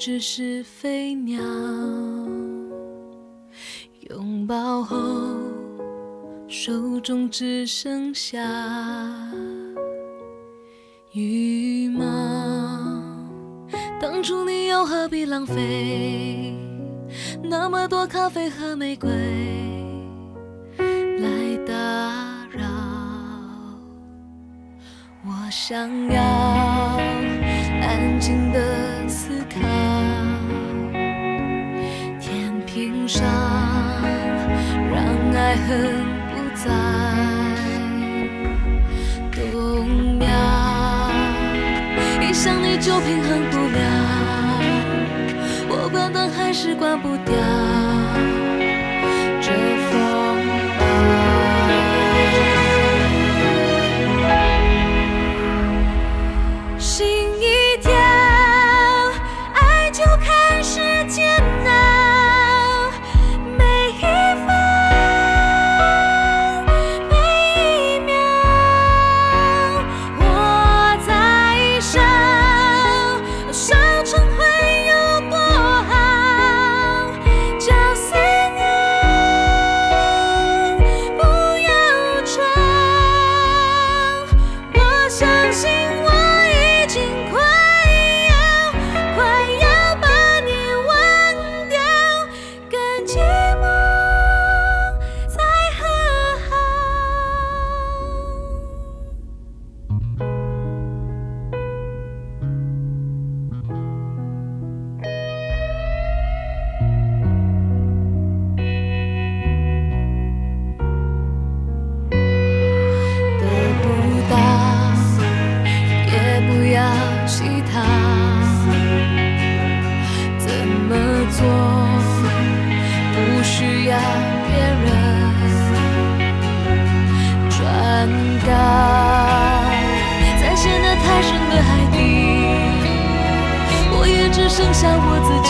只是飞鸟，拥抱后手中只剩下羽毛。当初你又何必浪费那么多咖啡和玫瑰来打扰？我想要安静的爱恨不再动摇。一想你就平衡不了，我关灯还是关不掉在陷得太深的海底，我也只剩下我自己。